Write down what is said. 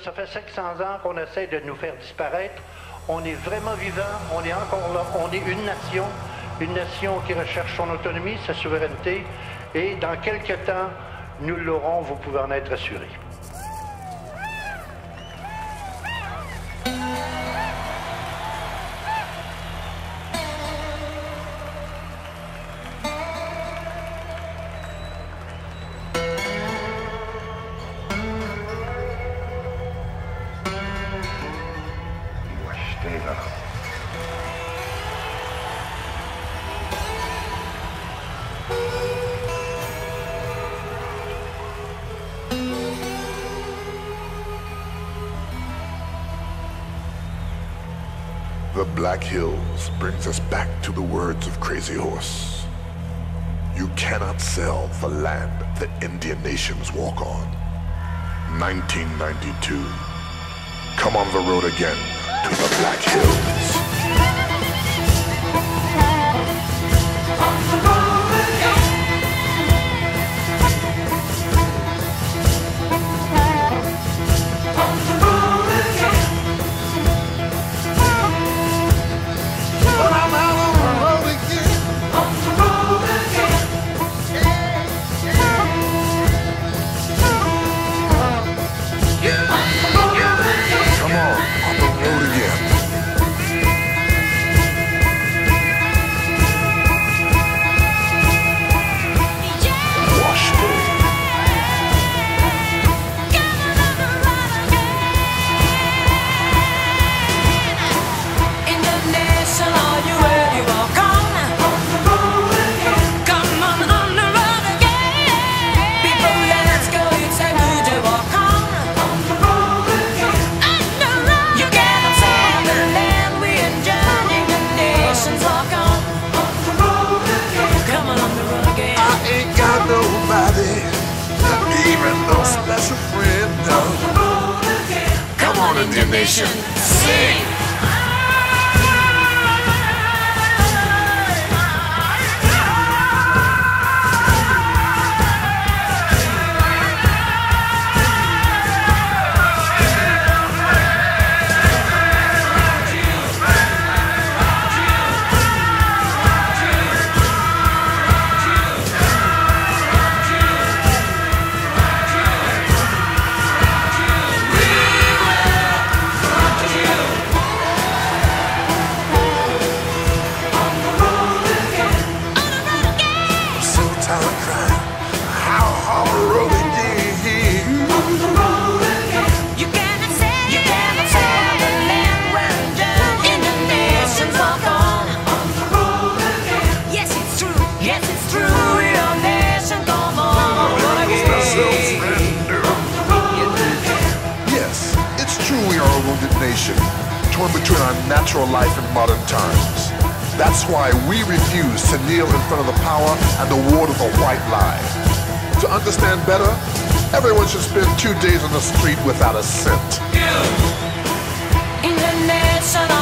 Ça fait 500 ans qu'on essaie de nous faire disparaître. On est vraiment vivant, on est encore là, on est une nation, une nation qui recherche son autonomie, sa souveraineté, et dans quelques temps, nous l'aurons, vous pouvez en être assurés. The Black Hills brings us back to the words of Crazy Horse. You cannot sell the land the Indian nations walk on. 1992. Come on the road again to the Black Hills. Come special friend. Come on, Indian nation, sing. Torn between our natural life and modern times. That's why we refuse to kneel in front of the power and the ward of the white lie. To understand better, everyone should spend two days on the street without a cent. In the nation,